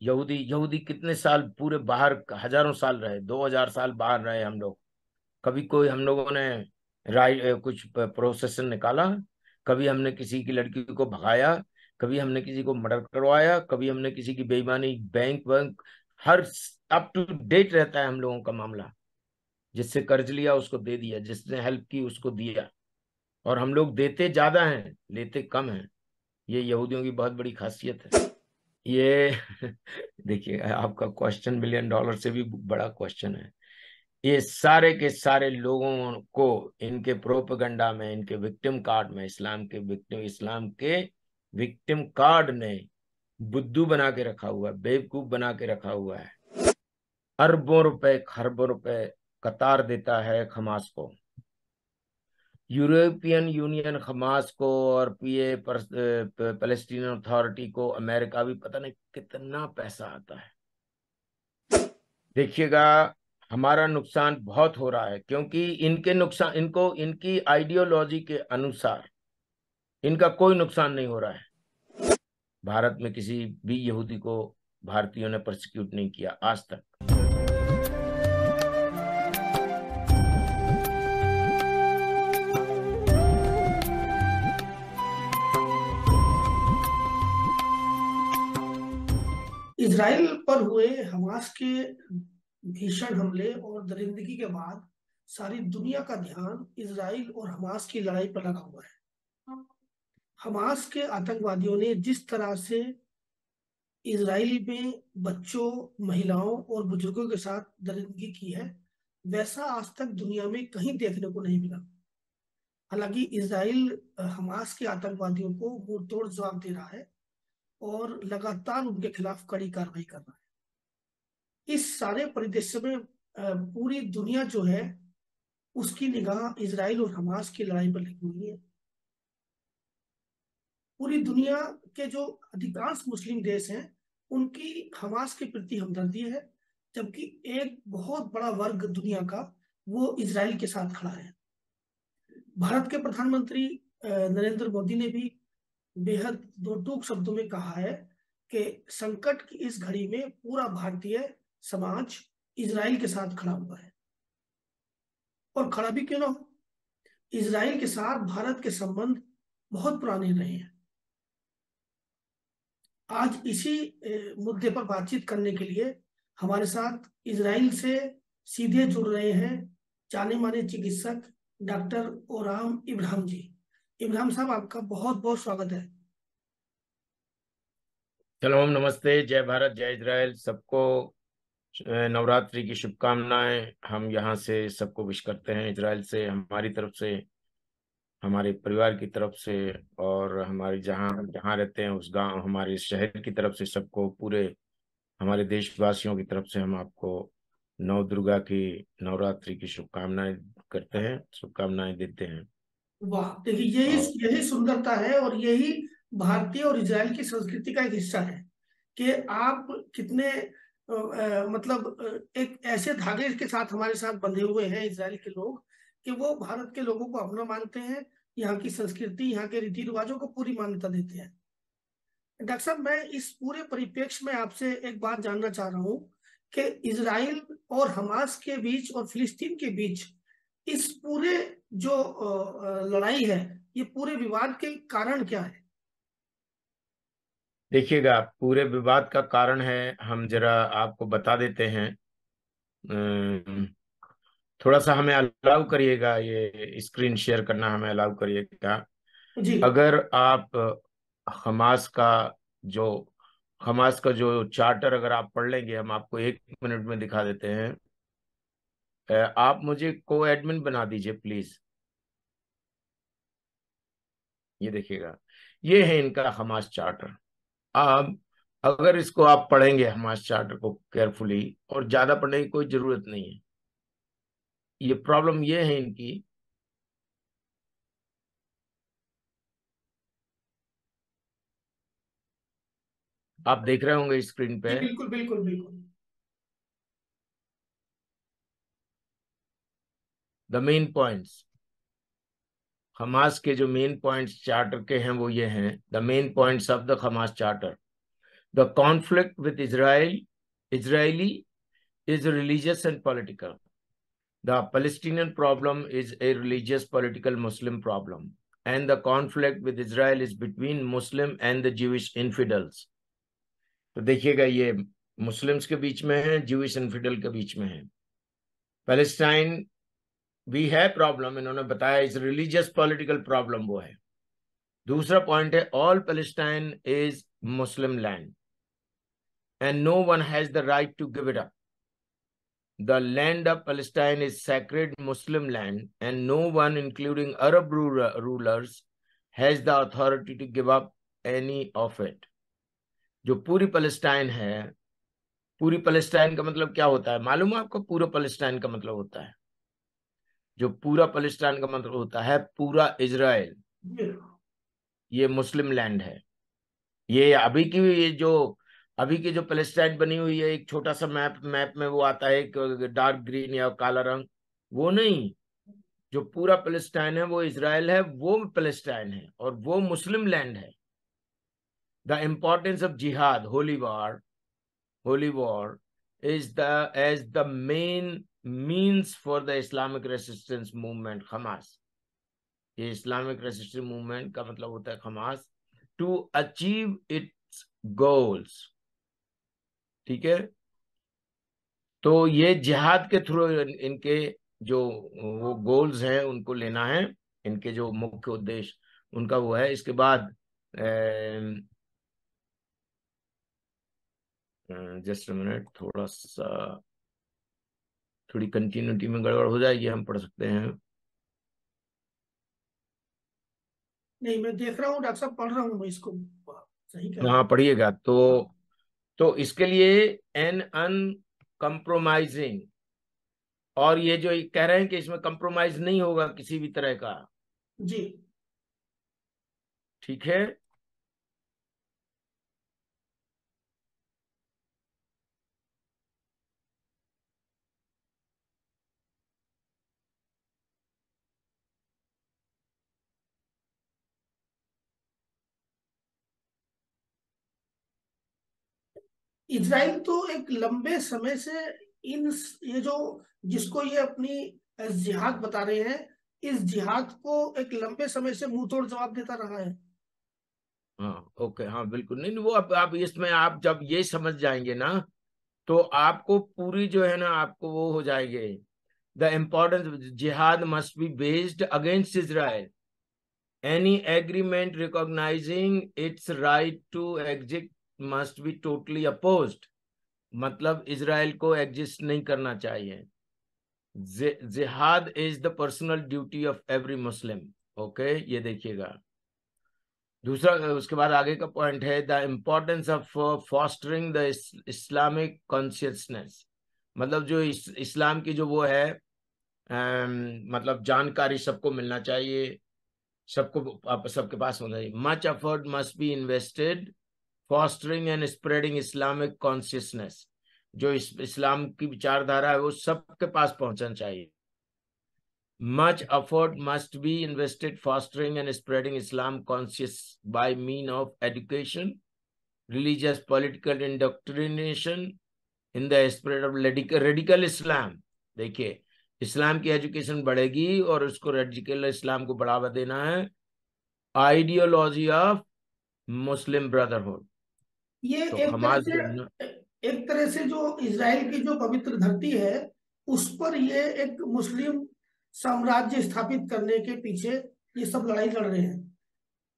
यहूदी यहूदी कितने साल पूरे बाहर, हज़ारों साल रहे, दो हज़ार साल बाहर रहे हम लोग। कभी कोई हम लोगों ने राय कुछ प्रोसेशन निकाला, कभी हमने किसी की लड़की को भगाया, कभी हमने किसी को मर्डर करवाया, कभी हमने किसी की बेईमानी बैंक वैंक हर अप टू डेट रहता है हम लोगों का मामला। जिससे कर्ज लिया, उसको दे दिया, जिसने हेल्प की, उसको दिया। और हम लोग देते ज़्यादा हैं, लेते कम हैं। ये यहूदियों की बहुत बड़ी खासियत है। ये देखिए, आपका क्वेश्चन मिलियन डॉलर से भी बड़ा क्वेश्चन है। ये सारे के सारे लोगों को इनके प्रोपगंडा में, इनके विक्टिम कार्ड में, इस्लाम के विक्टिम इस्लाम के विक्टिम कार्ड ने बुद्धू बना के रखा हुआ है, बेवकूफ़ बना के रखा हुआ है। अरबों रुपए, खरबों रुपए कतार देता है खमास को। यूरोपियन यूनियन खमास को और पीए पैलेस्टीन अथॉरिटी को अमेरिका भी पता नहीं कितना पैसा आता है। देखिएगा, हमारा नुकसान बहुत हो रहा है, क्योंकि इनके नुकसान, इनको, इनकी आइडियोलॉजी के अनुसार इनका कोई नुकसान नहीं हो रहा है। भारत में किसी भी यहूदी को भारतीयों ने प्रोसिक्यूट नहीं किया आज तक। इसराइल पर हुए हमास के भीषण हमले और दरिंदगी के बाद सारी दुनिया का ध्यान इसराइल और हमास की लड़ाई पर लगा हुआ है। हमास के आतंकवादियों ने जिस तरह से इसराइल में बच्चों, महिलाओं और बुज़ुर्गों के साथ दरिंदगी की है, वैसा आज तक दुनिया में कहीं देखने को नहीं मिला। हालाँकि इसराइल हमास के आतंकवादियों को मुँह तोड़ जवाब दे रहा है। और लगातार उनके खिलाफ कड़ी कार्रवाई कर रहा है। इस सारे परिदृश्य में पूरी दुनिया जो है, उसकी निगाह इसराइल और हमास की लड़ाई पर लगी हुई है। पूरी दुनिया के जो अधिकांश मुस्लिम देश हैं, उनकी हमास के प्रति हमदर्दी है, जबकि एक बहुत बड़ा वर्ग दुनिया का, वो इसराइल के साथ खड़ा है। भारत के प्रधानमंत्री नरेंद्र मोदी ने भी बेहद दो टूक शब्दों में कहा है कि संकट की इस घड़ी में पूरा भारतीय समाज इसराइल के साथ खड़ा हुआ है। और खड़ा भी क्यों ना हो? इसराइल के साथ भारत के संबंध बहुत पुराने रहे हैं। आज इसी मुद्दे पर बातचीत करने के लिए हमारे साथ इसराइल से सीधे जुड़ रहे हैं जाने माने चिकित्सक डॉक्टर ओराम इब्राहिम जी। इब्राहिम साहब, आपका बहुत बहुत स्वागत है। चलो, हम नमस्ते, जय भारत, जय इजराइल। सबको नवरात्रि की शुभकामनाएँ। हम यहाँ से सबको विश करते हैं, इजराइल से, हमारी तरफ़ से, हमारे परिवार की तरफ़ से, और हमारे जहाँ जहाँ रहते हैं, उस गाँव, हमारे शहर की तरफ़ से सबको, पूरे हमारे देशवासियों की तरफ़ से हम आपको नव दुर्गा की नवरात्रि की शुभकामनाएँ करते हैं, शुभकामनाएँ देते हैं। वाह देखिए यही यही सुंदरता है और यही भारतीय और इजराइल की संस्कृति का एक हिस्सा है कि आप कितने आ, मतलब एक ऐसे धागे के साथ हमारे साथ बंधे हुए हैं इसराइल के लोग कि वो भारत के लोगों को अपना मानते हैं यहाँ की संस्कृति यहाँ के रीति रिवाजों को पूरी मान्यता देते हैं। डॉक्टर साहब मैं इस पूरे परिप्रेक्ष्य में आपसे एक बात जानना चाह रहा हूँ कि इसराइल और हमास के बीच और फिलिस्तीन के बीच इस पूरे जो लड़ाई है ये पूरे विवाद के कारण क्या है? देखिएगा पूरे विवाद का कारण है हम जरा आपको बता देते हैं। थोड़ा सा हमें अलाउ करिएगा ये स्क्रीन शेयर करना हमें अलाउ करिएगा। अगर आप हमास का जो हमास का जो चार्टर अगर आप पढ़ लेंगे हम आपको एक मिनट में दिखा देते हैं। आप मुझे को एडमिन बना दीजिए प्लीज़ ये देखिएगा, ये है इनका हमास चार्टर अब अगर इसको आप पढ़ेंगे हमास चार्टर को केयरफुली और ज़्यादा पढ़ने की कोई ज़रूरत नहीं है, ये प्रॉब्लम ये है इनकी, आप देख रहे होंगे स्क्रीन पे। बिल्कुल बिल्कुल बिल्कुल। द मेन पॉइंट्स हमास के जो मेन पॉइंट्स चार्टर के हैं वो ये हैं. The main points of the Hamas charter the conflict with Israel Israeli is religious and political the Palestinian problem is a religious political Muslim problem and the conflict with Israel is between Muslim and the Jewish infidels तो देखिएगा ये Muslims के बीच में है Jewish infidel के बीच में है. Palestine भी है प्रॉब्लम इन्होंने बताया इस रिलीजियस पॉलिटिकल प्रॉब्लम वो है। दूसरा पॉइंट है all Palestine is Muslim land and no one has the right to give it up the land of Palestine is sacred Muslim land and no one including Arab rulers has the authority to give up any of it. जो पूरी Philistine है, पूरी Philistine का मतलब क्या होता है? मालूम है आपको पूरा पलेस्टाइन का मतलब होता है? जो पूरा पलेस्टाइन का मतलब होता है, पूरा इज़राइल। ये मुस्लिम लैंड है। ये अभी की ये जो, अभी की जो पैलेस्टाइन बनी हुई है, एक छोटा सा मैप मैप में वो आता है डार्क ग्रीन या काला रंग। वो नहीं। जो पूरा पैलेस्टाइन है, वो इसराइल है, वो पैलेस्टाइन है और वो मुस्लिम लैंड है। The importance of jihad, holy war holy war is the, as the main means for the Islamic resistance movement Hamas ये इस्लामिक रेसिस्टेंस मूवमेंट का मतलब होता है Hamas to achieve its goals ठीक है? तो ये जिहाद के थ्रू इनके जो, वो गोल्स हैं, उनको लेना है। इनके जो मुख्य उद्देश्य, उनका वो है। इसके बाद जस्ट मिनट थोड़ा सा थोड़ी कंटिन्यूटी में गड़बड़ हो जाएगी हम पढ़ सकते हैं। नहीं मैं देख रहा हूँ डॉक्टर साहब पढ़ रहा हूँ मैं इसको। सही हाँ पढ़िएगा। तो तो इसके लिए एन अनकम्प्रोमाइजिंग और ये जो कह रहे हैं कि इसमें कंप्रोमाइज नहीं होगा किसी भी तरह का। जी। ठीक है? इसराइल तो एक लंबे समय से इन ये जो, जिसको ये अपनी जिहाद बता रहे हैं, इस जिहाद को एक लंबे समय से मुँह तोड़ जवाब देता रहा है। हाँ ओके हाँ बिल्कुल। नहीं वो अब आप इसमें, आप जब ये समझ जाएँगे ना तो आपको पूरी जो है ना, आपको वो हो जाएँगे। The importance jihad must be based against Israel any agreement recognizing its right to exit must be totally opposed मतलब इसराइल को एग्जिस्ट नहीं करना चाहिए। Jihad is the personal duty of every Muslim okay ये देखिएगा। दूसरा उसके बाद आगे का पॉइंट है the importance of fostering the Islamic consciousness मतलब जो इस, इस्लाम की जो वो है आ, मतलब जानकारी सबको मिलना चाहिए सबको सबके पास होना चाहिए। Much effort must be invested fostering and spreading Islamic consciousness जो इस इस्लाम की विचारधारा है, वो सबके पास पहुँचना चाहिए। Much effort must be invested fostering and spreading Islam conscious by mean of education religious political indoctrination in the spread of radical Islam देखिए इस्लाम की एजुकेशन बढ़ेगी और उसको रेडिकल इस्लाम को बढ़ावा देना है। आइडियोलॉजी ऑफ़ मुस्लिम ब्रदरहुड ये तो एक तरह से एक तरह से जो इसराइल की जो पवित्र धरती है उस पर ये एक मुस्लिम साम्राज्य स्थापित करने के पीछे ये सब लड़ाई लड़ रहे हैं।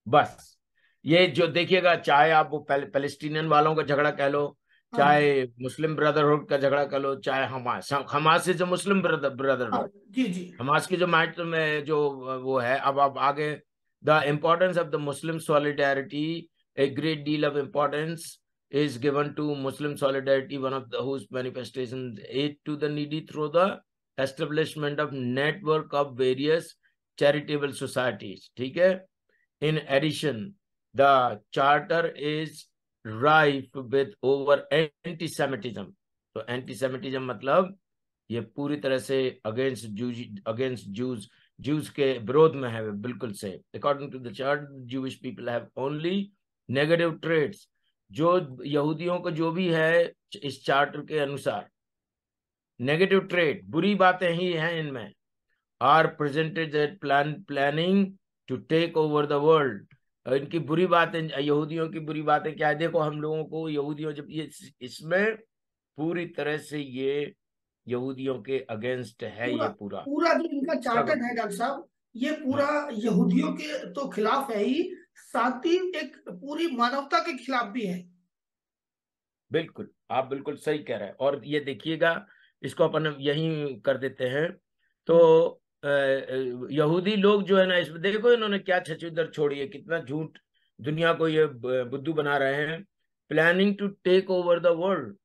बस ये जो देखिएगा चाहे आप वो पैलेस्टीनियन वालों का झगड़ा कह लो हाँ। चाहे मुस्लिम ब्रदरहुड का झगड़ा कर लो चाहे हमास हमास से जो मुस्लिम ब्रदर ब्रदरहुड। जी जी। हमास की जो मैट में जो वो है अब अब आगे the importance of the Muslim solidarity a great deal of importance is given to Muslim solidarity, one of the whose manifestations aid to the needy through the establishment of network of various charitable societies. Okay? In addition, the charter is rife with over anti-Semitism. तो anti मतलब ये पूरी तरह से against जूज against जूज जूज के विरोध में है बिल्कुल से according to the chart Jewish people have only negative traits जो यहूदियों को जो भी है इस चार्टर के अनुसार। नेगेटिव ट्रेड बुरी बातें ही हैं इनमें। Are presented that plan planning to take over the world इनकी बुरी बातें यहूदियों की बुरी बातें क्या है? देखो हम लोगों को यहूदियों जब ये इसमें पूरी तरह से ये यहूदियों के अगेंस्ट है पूरा, ये पूरा पूरा। जो इनका चार्टर है डॉक्टर साहब ये पूरा यहूदियों के तो खिलाफ है ही साथ ही एक पूरी मानवता के खिलाफ भी है। बिल्कुल, आप बिल्कुल सही कह रहे हैं। और ये देखिएगा, इसको अपन यही कर देते हैं। तो यहूदी लोग जो है ना, इसमें देखो इन्होंने क्या छछुदर छोड़ी है, कितना झूठ दुनिया को ये बुद्धू बना रहे हैं। Planning to take over the world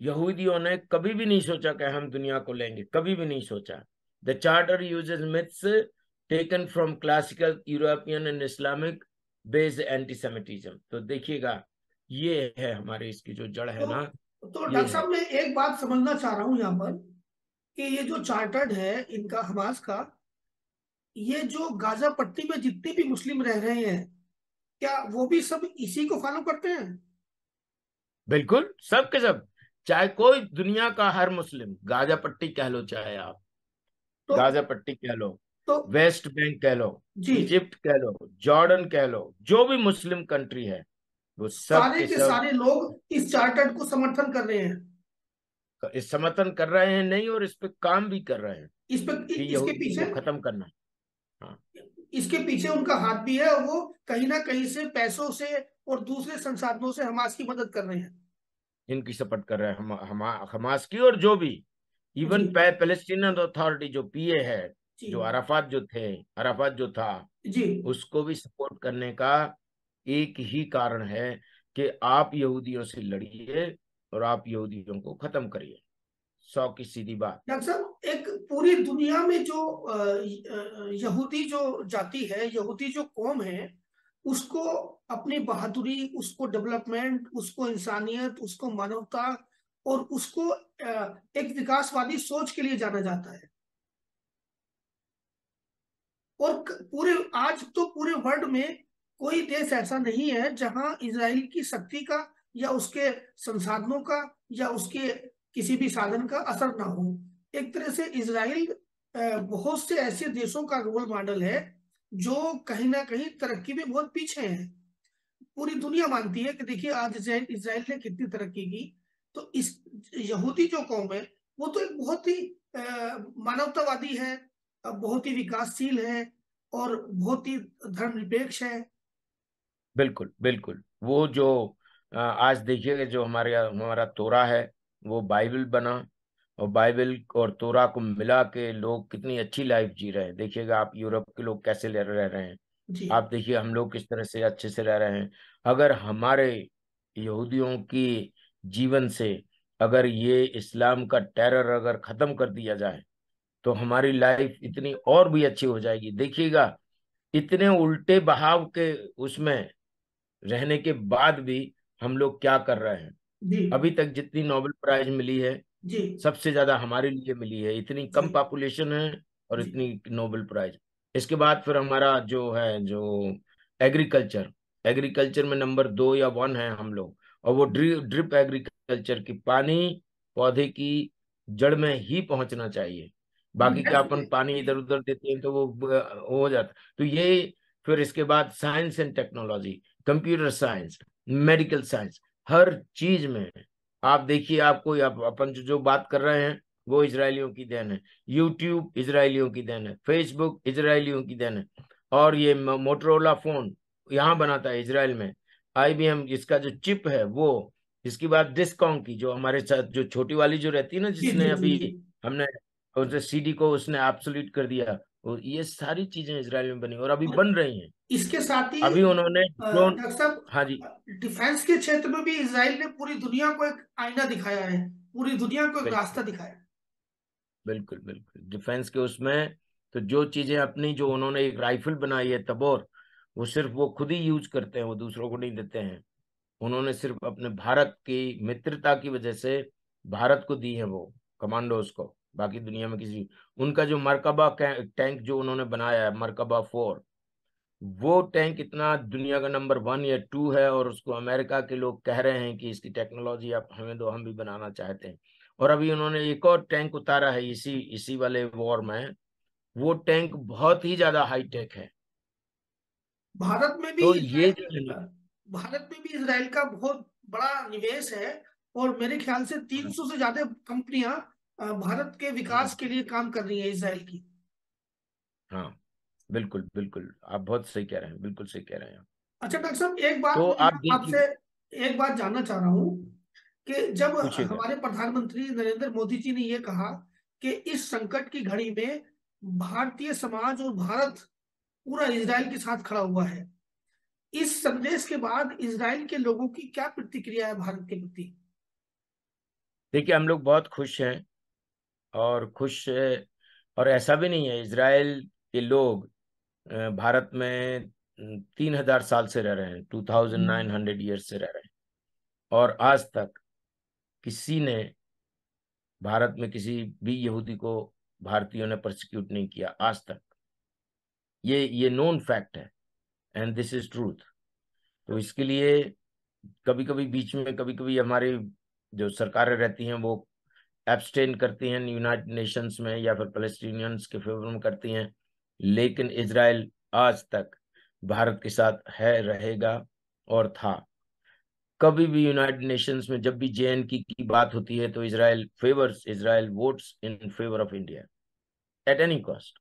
यहूदियों ने कभी भी नहीं सोचा कि हम दुनिया को लेंगे, कभी भी नहीं सोचा। The charter uses myths taken from classical European and Islamic based antisemitism तो देखिएगा ये है हमारे इसकी जो जड़ है तो, ना तो डॉक्टर साहब मैं एक बात समझना चाह रहा हूँ यहाँ पर कि ये जो चार्टर्ड है इनका हमास का ये जो गाजा पट्टी में जितने भी मुस्लिम रह रहे हैं क्या वो भी सब इसी को फॉलो करते हैं? बिल्कुल सब के सब। चाहे कोई दुनिया का हर मुस्लिम गाजा पट्टी कह लो चाहे आप। तो, गाजा पट्टी कह लो। तो वेस्ट बैंक कह लो इजिप्ट कह लो जॉर्डन कह लो जो भी मुस्लिम कंट्री है वो सब सारे के, सब, सारे लोग इस चार्टर्ड को समर्थन कर रहे हैं। इस समर्थन कर रहे हैं नहीं और इस पे काम भी कर रहे हैं इस पे इसके पीछे खत्म करना हाँ। इसके पीछे उनका हाथ भी है और वो कहीं ना कहीं से पैसों से और दूसरे संसाधनों से हमास की मदद कर रहे हैं। इनकी सपोर्ट कर रहे हैं हम, हम, हमास की और जो भी इवन पैलेस्टीनियन अथॉरिटी जो पीए है जो। अराफात जो थे अराफात जो था जी। उसको भी सपोर्ट करने का एक ही कारण है कि आप यहूदियों से लड़िए और आप यहूदियों को खत्म करिए। सौ की सीधी बात। डॉक्टर साहब एक पूरी दुनिया में जो यहूदी जो जाति है यहूदी जो कौम है उसको अपनी बहादुरी उसको डेवलपमेंट उसको इंसानियत उसको मानवता और उसको एक विकासवादी सोच के लिए जाना जाता है। और पूरे, आज तो पूरे वर्ल्ड में कोई देश ऐसा नहीं है जहाँ इसराइल की शक्ति का या उसके संसाधनों का या उसके किसी भी साधन का असर ना हो। एक तरह से इसराइल बहुत से ऐसे देशों का रोल मॉडल है जो कहीं ना कहीं तरक्की में बहुत पीछे है। पूरी दुनिया मानती है कि देखिए, आज इसराइल ने कितनी तरक्की की। तो इस, यहूदी जो कौम है, वो तो एक बहुत ही मानवतावादी है बहुत ही विकासशील है और बहुत ही धर्मनिरपेक्ष है। बिल्कुल बिल्कुल। वो जो आज देखिएगा जो हमारे हमारा तोरा है वो बाइबल बना और बाइबल और तोरा को मिला के लोग कितनी अच्छी लाइफ जी रहे हैं। देखिएगा आप यूरोप के लोग कैसे रह रहे हैं। आप देखिए हम लोग किस तरह से अच्छे से रह रहे हैं। अगर हमारे यहूदियों की जीवन से अगर ये इस्लाम का टेरर अगर खत्म कर दिया जाए तो हमारी लाइफ इतनी और भी अच्छी हो जाएगी। देखिएगा इतने उल्टे बहाव के उसमें रहने के बाद भी हम लोग क्या कर रहे हैं। अभी तक जितनी नोबेल प्राइज मिली है जी। सबसे ज़्यादा हमारे लिए मिली है। इतनी कम पॉपुलेशन है और इतनी नोबेल प्राइज। इसके बाद फिर हमारा जो है जो एग्रीकल्चर एग्रीकल्चर में नंबर दो या वन है हम लोग और वो ड्रिप ड्रिप एग्रीकल्चर की पानी पौधे की जड़ में ही पहुँचना चाहिए। बाकी क्या अपन पानी इधर उधर देते हैं तो वो हो जाता तो ये फिर इसके बाद science and technology computer science medical science हर चीज़ में आप देखिए आपको आप, अपन जो, जो बात कर रहे हैं वो इसराइलियों की देन है। यूट्यूब इसराइलियों की देन है। फेसबुक इसराइलियों की देन है। और ये मोटरोला फ़ोन यहाँ बनाता है इसराइल में। आईबीएम इसका जो चिप है वो इसकी बात डिस्कॉम की जो हमारे साथ जो छोटी वाली जो रहती है ना जिसने अभी हमने उसे सीडी को उसने एब्सोल्यूट कर दिया। और ये सारी चीज़ें इसराइल में बनी और अभी बन रही हैं। इसके साथ ही अभी उन्होंने हाँ जी। डिफेंस के क्षेत्र में भी इसराइल ने पूरी दुनिया को एक आईना दिखाया है पूरी दुनिया को एक रास्ता दिखाया बिल्कुल बिल्कुल। डिफेंस के उसमें तो जो चीज़ें अपनी जो उन्होंने एक राइफल बनाई है तबोर वो सिर्फ़ वो खुद ही यूज़ करते हैं वो दूसरों को नहीं देते हैं। उन्होंने सिर्फ़ अपने भारत की मित्रता की वजह से भारत को दी है वो कमांडोज को। बाकी दुनिया में किसी उनका जो मरकबा टैंक जो उन्होंने बनाया है मरकबा फोर वो टैंक इतना दुनिया का नंबर वन या टू है और उसको अमेरिका के लोग कह रहे हैं कि इसकी टेक्नोलॉजी आप हमें दो हम भी बनाना चाहते हैं। और अभी उन्होंने एक और टैंक उतारा है इसी इसी वाले वॉर में वो टैंक बहुत ही ज़्यादा हाईटेक है। भारत में भी तो ये भारत में भी इसराइल का बहुत बड़ा निवेश है और मेरे ख्याल से 300 से ज़्यादा कंपनियाँ भारत के विकास के लिए काम कर रही है इसराइल की। हाँ बिल्कुल बिल्कुल। आप बहुत सही कह रहे हैं बिल्कुल सही कह रहे हैं। अच्छा डॉक्टर साहब एक बात तो आप आपसे एक बात जानना चाह रहा हूँ कि जब हमारे प्रधानमंत्री नरेंद्र मोदी जी ने ये कहा कि इस संकट की घड़ी में भारतीय समाज और भारत पूरा इसराइल के साथ खड़ा हुआ है। इस संदेश के बाद इसराइल के लोगों की क्या प्रतिक्रिया है भारत के प्रति? देखिए हम लोग बहुत खुश हैं और खुश और ऐसा भी नहीं है इसराइल के लोग भारत में तीन हज़ार साल से रह रहे हैं two thousand nine hundred year से रह रहे हैं। और आज तक किसी ने भारत में किसी भी यहूदी को भारतीयों ने प्रोसिक्यूट नहीं किया आज तक। ये ये नोन फैक्ट है एंड दिस इज़ ट्रूथ। तो इसके लिए कभी कभी बीच में कभी कभी हमारी जो सरकारें रहती हैं वो एब्सटेन करती हैं यूनाइटेड नेशंस में या फिर फलस्तीनियंस के फेवर में करती हैं लेकिन इसराइल आज तक भारत के साथ है रहेगा और था। कभी भी यूनाइटेड नेशंस में जब भी जे की, की बात होती है तो Israel favours Israel votes in favour of India at any cost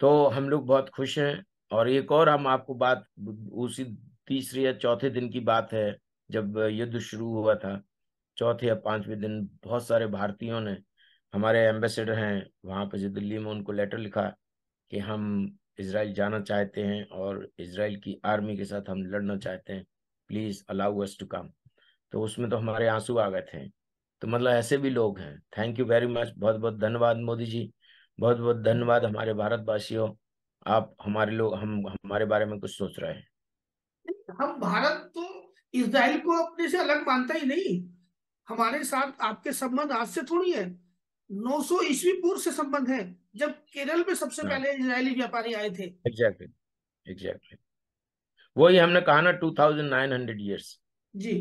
तो हम लोग बहुत खुश हैं और एक और हम आपको बात उसी तीसरे या चौथे दिन की बात है जब युद्ध शुरू हुआ था। चौथे या पाँचवें दिन बहुत सारे भारतीयों ने हमारे एम्बेसडर हैं, वहाँ पर जो दिल्ली में उनको लेटर लिखा कि हम इसराइल जाना चाहते हैं और इसराइल की आर्मी के साथ हम लड़ना चाहते हैं। Please allow us to come तो उसमें तो हमारे आँसू आ गए थे। तो मतलब ऐसे भी लोग हैं। थैंक यू वेरी मच बहुत बहुत धन्यवाद मोदी जी। बहुत बहुत धन्यवाद हमारे भारतवासियों। आप हमारे लोग, हम, हमारे बारे में कुछ सोच रहे हैं। हम भारत तो इसराइल को अपने से अलग मानता ही नहीं। हमारे साथ आपके संबंध आज से थोड़ी है। 900 ईस्वी पूर्व से संबंध है जब केरल में सबसे हाँ। पहले इजरायली व्यापारी आए थे। एग्जैक्टली एग्जैक्टली वही हमने कहा ना 2900 इयर्स जी।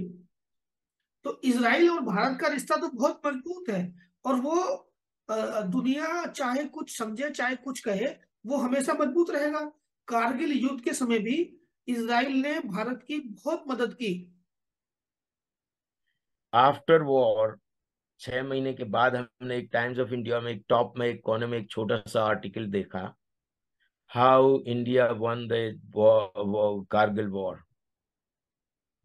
तो इसराइल और भारत का रिश्ता तो बहुत मज़बूत है और वो दुनिया चाहे कुछ समझे चाहे कुछ कहे वो हमेशा मज़बूत रहेगा। कारगिल युद्ध के समय भी इसराइल ने भारत की बहुत मदद की। आफ्टर वॉर छह महीने के बाद हमने एक टाइम्स ऑफ़ इंडिया में, एक टॉप में, एक कोने में एक छोटा सा आर्टिकल देखा how India won the Kargil war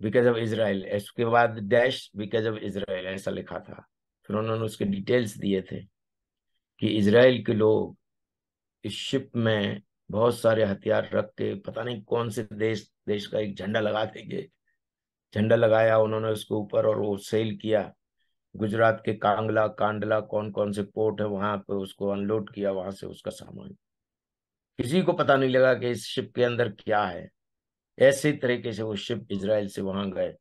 because of Israel इसके बाद डैश बिकॉज़ ऑफ़ इसराइल ऐसा लिखा था। फिर उन्होंने उसके डिटेल्स दिए थे कि इसराइल के लोग इस शिप में बहुत सारे हथियार रख के, पता नहीं कौन से देश देश का एक झंडा लगा देंगे। झंडा लगाया उन्होंने उसके ऊपर और वो सेल किया। गुजरात के कांगला कांडला कौन कौन से पोर्ट है वहाँ पे उसको अनलोड किया वहाँ से उसका सामान। किसी को पता नहीं लगा कि इस शिप के अंदर क्या है। ऐसे तरीके से वो शिप इसराइल से वहाँ गए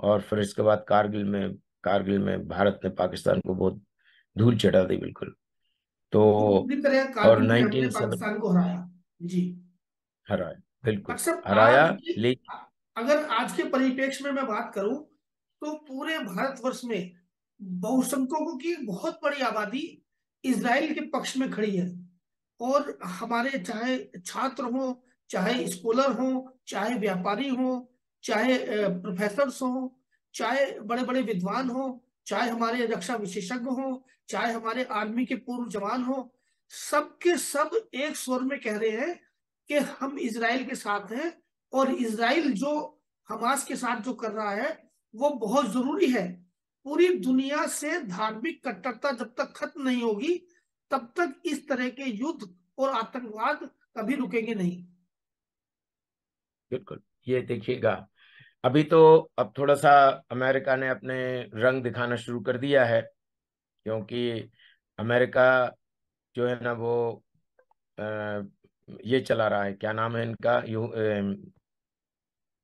और फिर इसके बाद कारगिल में कारगिल में भारत ने पाकिस्तान को बहुत धूल चढ़ा दी बिल्कुल। तो और नाइनटीन पाकिस्तान को हराया। जी। हराया बिल्कुल। हराया लेकिन अगर आज के परिप्रेक्ष्य में मैं बात करूँ तो पूरे भारतवर्ष में बहुसंख्यकों की बहुत बड़ी आबादी इसराइल के पक्ष में खड़ी है। और हमारे चाहे छात्र हो, चाहे स्कॉलर हो, चाहे व्यापारी हो, चाहे प्रोफेसर हो, चाहे बड़े बड़े विद्वान हो, चाहे हमारे रक्षा विशेषज्ञ हो, चाहे हमारे आर्मी के पूर्व जवान हो, सबके सब एक स्वर में कह रहे हैं कि हम इसराइल के साथ हैं और इसराइल जो हमास के साथ जो कर रहा है वो बहुत ज़रूरी है। पूरी दुनिया से धार्मिक कट्टरता जब तक खत्म नहीं होगी तब तक इस तरह के युद्ध और आतंकवाद कभी रुकेंगे नहीं। बिल्कुल ये देखिएगा। अभी तो अब थोड़ा सा अमेरिका ने अपने रंग दिखाना शुरू कर दिया है क्योंकि अमेरिका जो है ना वो आ, ये चला रहा है। क्या नाम है इनका? यू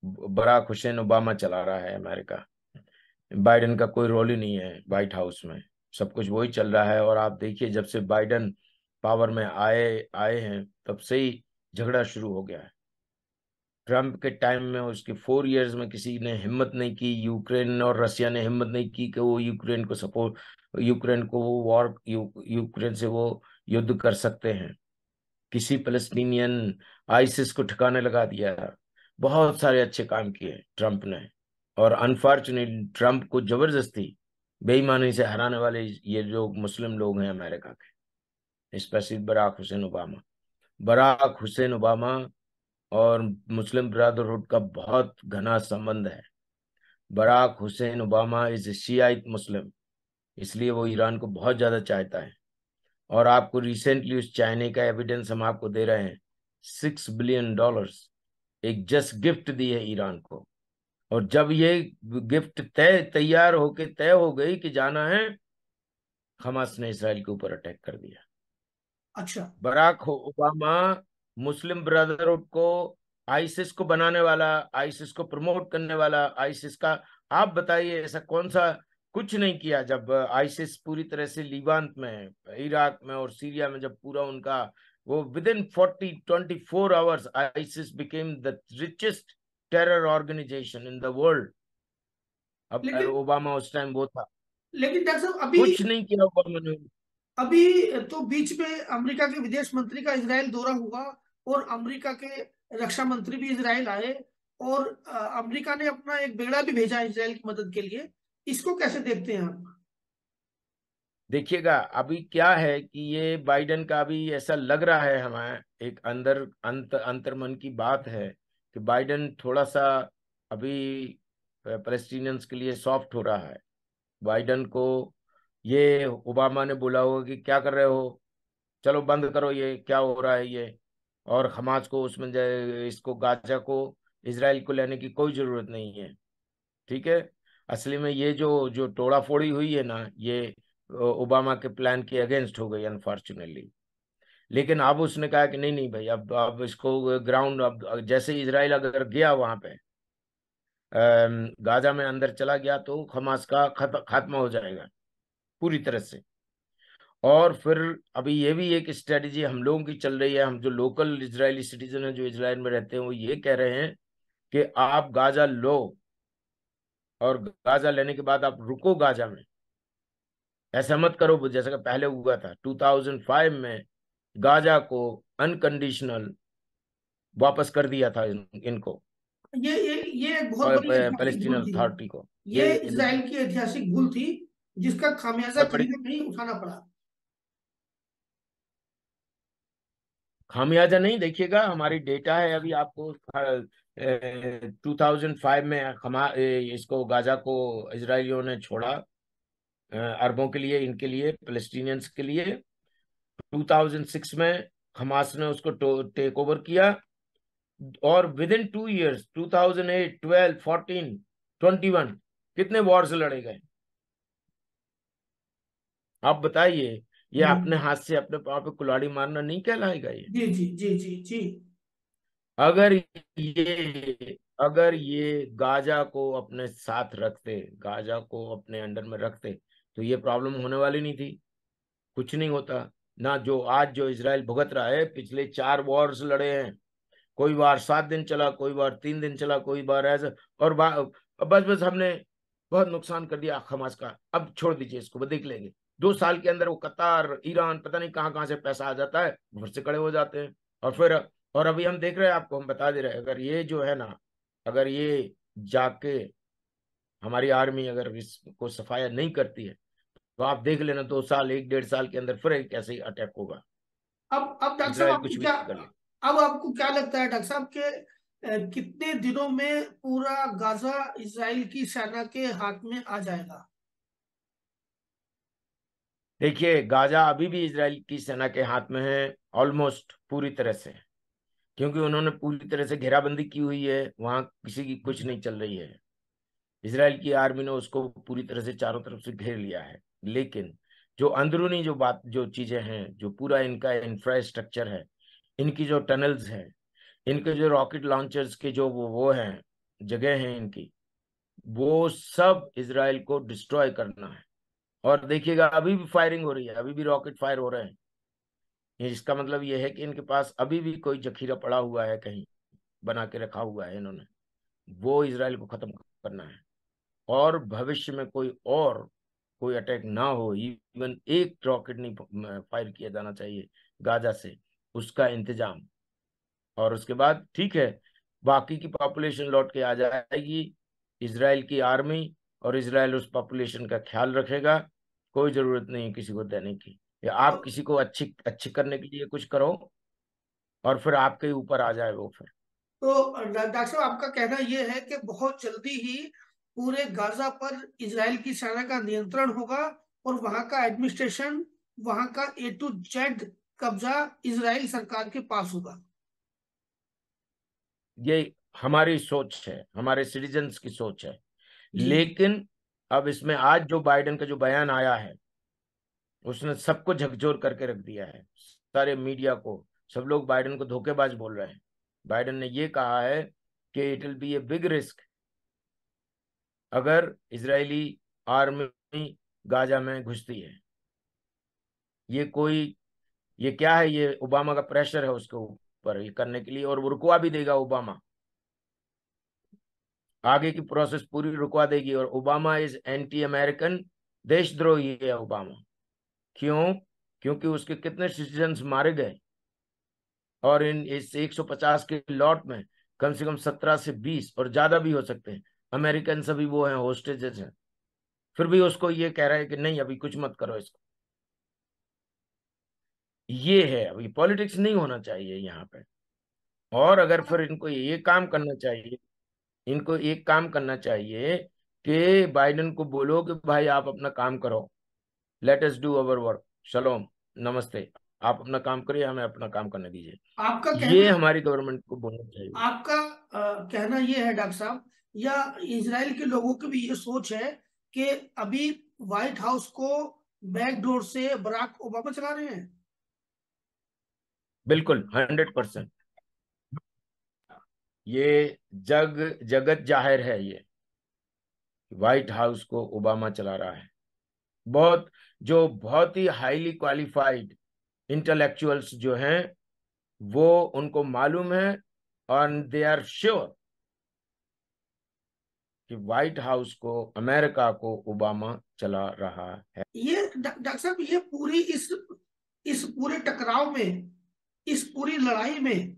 बराक हुसैन ओबामा चला रहा है अमेरिका। बाइडन का कोई रोल ही नहीं है व्हाइट हाउस में। सब कुछ वही चल रहा है और आप देखिए जब से बाइडन पावर में आए आए हैं तब से ही झगड़ा शुरू हो गया है। ट्रंप के टाइम में उसके फोर इयर्स में किसी ने हिम्मत नहीं की यूक्रेन और रशिया ने हिम्मत नहीं की कि वो यूक्रेन को सपोर्ट यूक्रेन को वो वॉर यू, यूक्रेन से वो युद्ध कर सकते हैं। किसी फलस्तीनियन आइसिस को ठिकाने लगा दिया। बहुत सारे अच्छे काम किए ट्रंप ने। और अनफॉर्चुनेटली ट्रंप को ज़बरदस्ती बेईमानी से हराने वाले ये जो मुस्लिम लोग हैं अमेरिका के। Specially Barack Hussein Obama. Barack Hussein Obama और मुस्लिम ब्रदरहुड का बहुत घना संबंध है। Barack Hussein Obama is Shiite Muslim इसलिए वो ईरान को बहुत ज़्यादा चाहता है। और आपको रिसेंटली उस चाइने का एविडेंस हम आपको दे रहे हैं सिक्स बिलियन डॉलर्स एक जस्ट गिफ्ट दी है ईरान को। और जब ये गिफ्ट तय तैयार होके तय हो गई कि जाना है हमास ने इसराइल के ऊपर अटैक कर दिया। अच्छा। बराक ओबामा मुस्लिम ब्रदरहुड को आईसिस को बनाने वाला आईसिस को प्रमोट करने वाला आईसिस का आप बताइए ऐसा कौन सा कुछ नहीं किया जब आईसिस पूरी तरह से लीवांत में इराक में और सीरिया में जब पूरा उनका वो within forty twenty four hours ISIS became the richest terror organisation in the world अब ओबामा उस टाइम वो था। लेकिन डॉक्टर साहब अभी कुछ नहीं किया ओबामा ने। अभी तो बीच में अमेरिका के विदेश मंत्री का इसराइल दौरा हुआ और अमेरिका के रक्षा मंत्री भी इसराइल आए और अमेरिका ने अपना एक बेड़ा भी भेजा इसराइल की मदद के लिए। इसको कैसे देखते हैं आप? देखिएगा, अभी क्या है कि ये बाइडन का भी ऐसा लग रहा है हमें एक अंदर, अंत, अंतर्मन की बात है कि बाइडन थोड़ा सा अभी पैलेस्टीनियंस के लिए सॉफ्ट हो रहा है। बाइडन को ये ओबामा ने बोला होगा कि क्या कर रहे हो? चलो बंद करो ये, क्या हो रहा है ये? और हमाज को उसमें इसको गाजा को इसराइल को लेने की कोई ज़रूरत नहीं है। ठीक है? असली में ये जो जो तोड़ा फोड़ी हुई है ना, ये ओबामा के प्लान के अगेंस्ट हो गई अनफॉर्चुनेटली लेकिन अब उसने कहा कि नहीं नहीं भाई, अब अब इसको ग्राउंड अब जैसे इसराइल अगर गया वहाँ पे गाजा में अंदर चला गया तो हमास का खात्मा हो जाएगा, पूरी तरह से। और फिर अभी ये भी एक स्ट्रेटजी हम लोगों की चल रही है, हम जो लोकल इजरायली सिटीजन है, जो इसराइल में रहते हैं, वो ये कह रहे हैं कि आप गाजा लो और गाजा लेने के बाद आप रुको गाजा में। ऐसा मत करो जैसा कि पहले हुआ था। 2005 में गाजा को अनकंडीशनल वापस कर दिया था इन, इनको। ये ये ये बहुत बड़ी पैलेस्टीन अथॉरिटी को। ये इसराइल की ऐतिहासिक भूल थी जिसका खामियाजा नहीं उठाना पड़ा। खामियाजा नहीं देखिएगा हमारी डेटा है अभी आपको टू थाउज़ेंड फाइव में हमा इसको गाजा को इसराइलियों ने छोड़ा। अरबों के लिए इनके लिए फलस्तीनियंस के लिए। 2006 में हमास ने उसको टेक ओवर किया। और विद इन टू ईयर्स 2008, 12, 14, 21 कितने वॉर्स लड़े गए? आप बताइए ये हम्म। अपने हाथ से अपने पाँव पे कुलाड़ी मारना नहीं कहलाएगा ये? जी जी जी जी जी। अगर ये अगर ये गाजा को अपने साथ रखते गाजा को अपने अंडर में रखते तो ये प्रॉब्लम होने वाली नहीं थी। कुछ नहीं होता। ना जो आज जो इसराइल भुगत रहा है, पिछले चार वॉर्स लड़े हैं। कोई बार सात दिन चला, कोई बार तीन दिन चला, कोई बार ऐसा। और बस बस हमने बहुत नुकसान कर दिया हमास का। अब छोड़ दीजिए इसको देख लेंगे। दो साल के अंदर वो कतार, ईरान, पता नहीं कहाँ कहाँ से पैसा आ जाता है फिर से खड़े हो जाते हैं। और फिर, और अभी हम देख रहे हैं, आपको हम बता दे रहे हैं, अगर ये जो है ना, अगर ये जाके हमारी आर्मी अगर इसको सफाया नहीं करती है तो आप देख लेना दो साल एक डेढ़ साल के अंदर फिर कैसे ही अटैक होगा। अब अब डॉक्टर साहब कुछ क्या अब आपको क्या लगता है डॉक्टर साहब के कितने दिनों में पूरा गाजा इसराइल की सेना के हाथ में आ जाएगा? देखिए गाजा अभी भी इसराइल की सेना के हाथ में है ऑलमोस्ट पूरी तरह से। क्योंकि उन्होंने पूरी तरह से घेराबंदी की हुई है वहाँ किसी की कुछ नहीं चल रही है। इसराइल की आर्मी ने उसको पूरी तरह से चारों तरफ़ से घेर लिया है। लेकिन जो अंदरूनी जो बात, जो चीज़ें हैं, जो पूरा इनका इंफ्रास्ट्रक्चर है, इनकी जो टनल्स हैं, इनके जो रॉकेट लॉन्चर्स के जो वो वो हैं, जगह हैं इनकी, वो सब इसराइल को डिस्ट्रॉय करना है। और देखिएगा, अभी भी फायरिंग हो रही है, अभी भी रॉकेट फायर हो रहे हैं। इसका मतलब ये है कि इनके पास अभी भी कोई जखीरा पड़ा हुआ है कहीं, बना के रखा हुआ है इन्होंने। वो इसराइल को खत्म करना है। और भविष्य में कोई और कोई अटैक ना हो इवन एक रॉकेट नहीं फायर किया जाना चाहिए गाजा से उसका इंतज़ाम। और उसके बाद ठीक है बाकी की पॉपुलेशन लौट के आ जाएगी इसराइल की आर्मी और इसराइल उस पॉपुलेशन का ख्याल रखेगा कोई ज़रूरत नहीं किसी को देने की। या आप किसी को अच्छी अच्छी करने के लिए कुछ करो और फिर आपके ऊपर आ जाए वो फिर। तो डॉक्टर साहब आपका कहना यह है कि बहुत जल्दी ही पूरे गाजा पर इसराइल की सेना का नियंत्रण होगा और वहाँ का एडमिनिस्ट्रेशन वहाँ का ए टू जेड कब्जा इसराइल सरकार के पास होगा। ये हमारी सोच है हमारे सिटीजन्स की सोच है। लेकिन अब इसमें आज जो बाइडेन का जो बयान आया है उसने सबको झकझोर करके रख दिया है। सारे मीडिया को सब लोग बाइडेन को धोखेबाज बोल रहे हैं। बाइडेन ने ये कहा है कि it will be a big risk अगर इजरायली आर्मी गाजा में घुसती है, ये कोई, ये क्या है, ये ओबामा का प्रेशर है उसके ऊपर ये करने के लिए और वो रुकवा भी देगा ओबामा। आगे की प्रोसेस पूरी रुकवा देगी और ओबामा इज़ एंटी अमेरिकन देशद्रोही है ओबामा। क्यों? क्योंकि उसके कितने सिटीजन मारे गए और इन इस 150 के लॉट में कम से कम 17 से 20 और ज़्यादा भी हो सकते हैं। अमेरिकन सभी वो हैं होस्टेजेस हैं। फिर भी उसको ये कह रहा है कि नहीं अभी कुछ मत करो इसको। ये है अभी पॉलिटिक्स नहीं होना चाहिए यहाँ पे। और अगर फिर इनको ये काम करना चाहिए इनको एक काम करना चाहिए कि बाइडेन को बोलो कि भाई आप अपना काम करो। Let us do our work shalom नमस्ते। आप अपना काम करिए हमें अपना काम करने दीजिए। आपका ये हमारी गवर्नमेंट को बोलना चाहिए। आपका आ, कहना ये है डॉक्टर साहब या इसराइल के लोगों की भी ये सोच है कि अभी व्हाइट हाउस को बैकडोर से बराक ओबामा चला रहे हैं? बिल्कुल हंड्रेड परसेंट ये जग, जगत ज़ाहिर है ये व्हाइट हाउस को ओबामा चला रहा है। बहुत, जो बहुत ही हाईली क्वालिफाइड इंटेलेक्चुअल्स जो हैं, वो उनको मालूम है और दे आर श्योर कि व्हाइट हाउस को अमेरिका को ओबामा चला रहा है। ये डॉक्टर साहब ये पूरी इस इस पूरे टकराव में इस पूरी लड़ाई में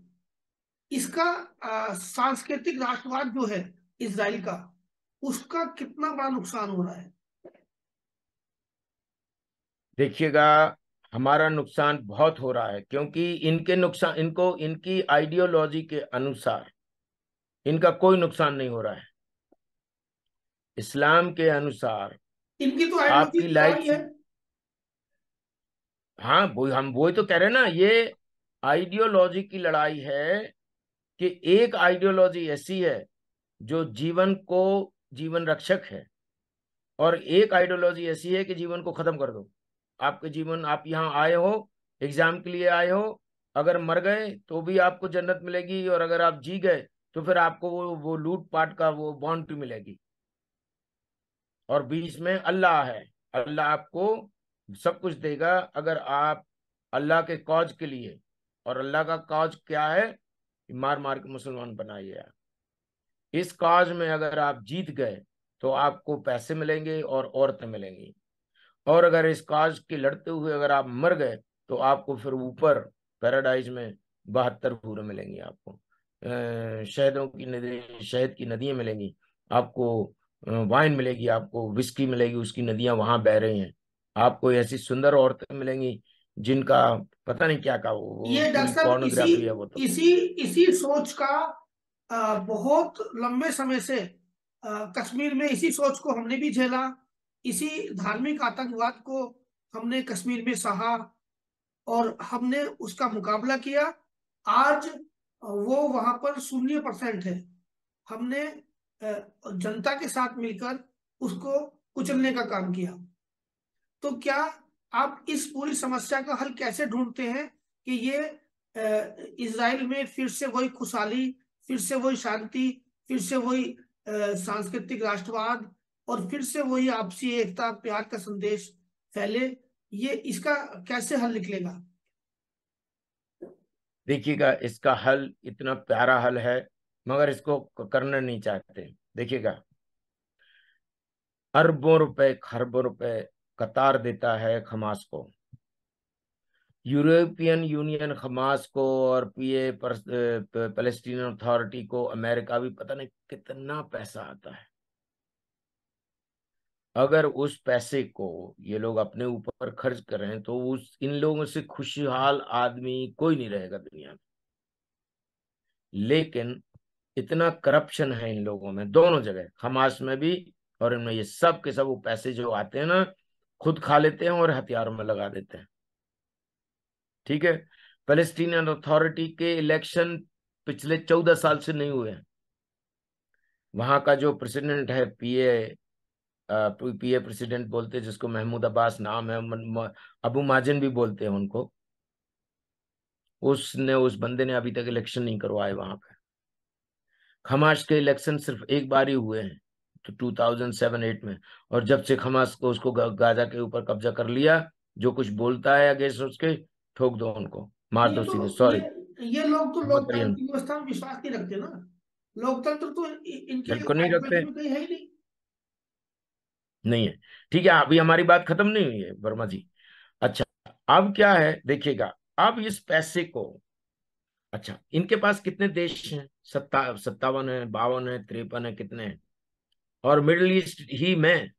इसका सांस्कृतिक राष्ट्रवाद जो है इसराइल का उसका कितना बड़ा नुकसान हो रहा है? देखिएगा हमारा नुकसान बहुत हो रहा है क्योंकि इनके नुकसान इनको इनकी आइडियोलॉजी के अनुसार इनका कोई नुकसान नहीं हो रहा है। इस्लाम के अनुसार इनकी तो आपकी लाइफ है? हाँ वो हम वही तो कह रहे हैं ना ये आइडियोलॉजी की लड़ाई है कि एक आइडियोलॉजी ऐसी है जो जीवन को जीवन रक्षक है। और एक आइडियोलॉजी ऐसी है कि जीवन को खत्म कर दो। आपके जीवन आप यहाँ आए हो एग्ज़ाम के लिए आए हो अगर मर गए तो भी आपको जन्नत मिलेगी और अगर आप जी गए तो फिर आपको वो वो लूट पाट का वो बाउंड्री मिलेगी। और बीच में अल्लाह है। अल्लाह आपको सब कुछ देगा अगर आप अल्लाह के कौज के लिए, और अल्लाह का कौज क्या है? मार मार के मुसलमान बनाइए इस कौज में अगर आप जीत गए तो आपको पैसे मिलेंगे और औरतें मिलेंगी। और अगर इस काज के लड़ते हुए अगर आप मर गए तो आपको फिर ऊपर पैराडाइज में बहत्तर पूरे मिलेंगी आपको। शहदों की नदी, शहद की नदियाँ मिलेंगी। आपको वाइन मिलेगी आपको विस्की मिलेगी उसकी नदियाँ वहाँ बह रही हैं। आपको ऐसी सुंदर औरतें मिलेंगी जिनका पता नहीं क्या का वो ये है वो तो। इसी इसी सोच का बहुत लंबे समय से कश्मीर में इसी सोच को हमने भी झेला इसी धार्मिक आतंकवाद को हमने कश्मीर में सहा और हमने उसका मुकाबला किया। आज वो वहाँ पर शून्य परसेंट है। हमने जनता के साथ मिलकर उसको कुचलने का काम किया। तो क्या आप इस पूरी समस्या का हल कैसे ढूंढते हैं कि ये इसराइल में फिर से वही खुशहाली, फिर से वही शांति, फिर से वही सांस्कृतिक राष्ट्रवाद और फिर से वही आपसी एकता, प्यार का संदेश फैले, ये इसका कैसे हल निकलेगा? देखिएगा, इसका हल इतना प्यारा हल है मगर इसको करना नहीं चाहते। देखिएगा। अरबों रुपए, खरबों रुपए कतार देता है खमास को। यूरोपियन यूनियन खमास को और पीए पैलेस्टीन अथॉरिटी को अमेरिका भी पता नहीं कितना पैसा आता है। अगर उस पैसे को ये लोग अपने ऊपर खर्च करें तो उस, इन लोगों से खुशहाल आदमी कोई नहीं रहेगा दुनिया में। लेकिन इतना करप्शन है इन लोगों में, दोनों जगह, हमास में भी और इनमें ये सब के सब वो पैसे जो आते हैं ना, खुद खा लेते हैं और हथियारों में लगा देते हैं। ठीक है? पैलेस्टीनियन अथॉरिटी के इलेक्शन पिछले चौदह साल से नहीं हुए हैं। वहाँ का जो प्रेसिडेंट है पीए पीए प्रेसिडेंट बोलते हैं, जिसको महमूद अब्बास नाम है अबू माजिन भी बोलते हैं उनको। उसने, उस बंदे ने अभी तक इलेक्शन नहीं करवाए वहाँ पे। खमाश के इलेक्शन सिर्फ़ एक बार ही हुए हैं तो 2007-8 में। और जब से खमास को उसको गाजा के ऊपर कब्जा कर लिया जो कुछ बोलता है अगेंस्ट उसके ठोक दो उनको। मार दो तो सीधे सॉरी ये, लोग तो लोकतंत्र की व्यवस्था में विश्वास नहीं रखते ना। लोकतंत्र तो इनके बिल्कुल नहीं रखते। नहीं। नहीं है। ठीक है अभी हमारी बात खत्म नहीं हुई है वर्मा जी। अच्छा अब क्या है देखिएगा अब इस पैसे को अच्छा इनके पास कितने देश हैं? सत्ता सत्तावन है बावन है तिरपन है कितने हैं? और मिडिल ईस्ट ही में